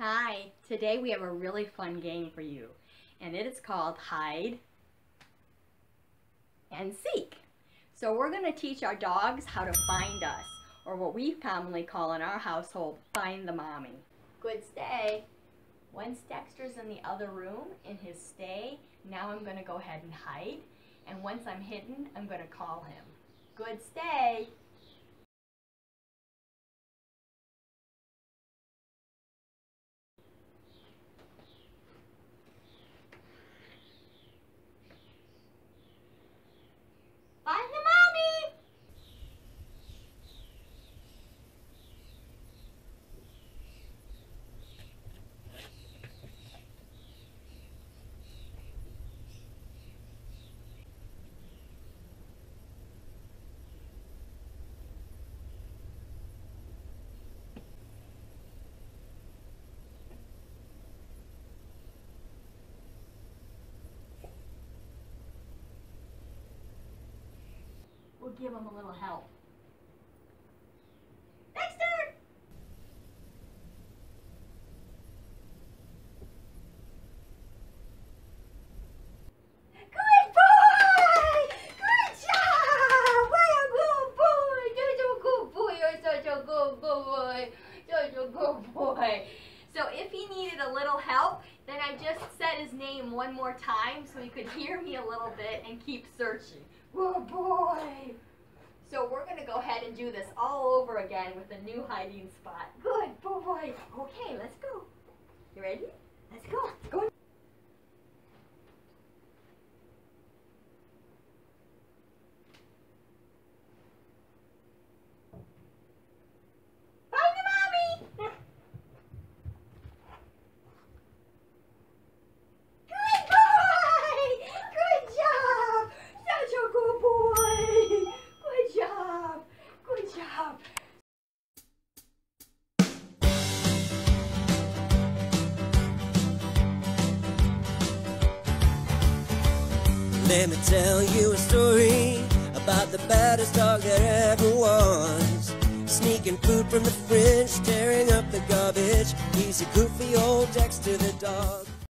Hi, today we have a really fun game for you, and it is called Hide and Seek. So we're going to teach our dogs how to find us, or what we commonly call in our household, find the mommy. Good stay. Once Dexter's in the other room in his stay, now I'm going to go ahead and hide, and once I'm hidden, I'm going to call him. Good stay. Find the mommy! We'll give him a little help. Dexter! Good boy! Good job! What a good boy! Such a good boy! You're such a good boy! Such a good boy! So if he needed a little help, then I just said his name one more time so he could hear me a little bit and keep searching. Good boy! So we're going to go ahead and do this all over again with a new hiding spot. Good boy! Okay, let's go. You ready? Let's go. Let's go. Let me tell you a story about the baddest dog that ever was. Sneaking food from the fridge, tearing up the garbage. He's a goofy old Dexter the dog.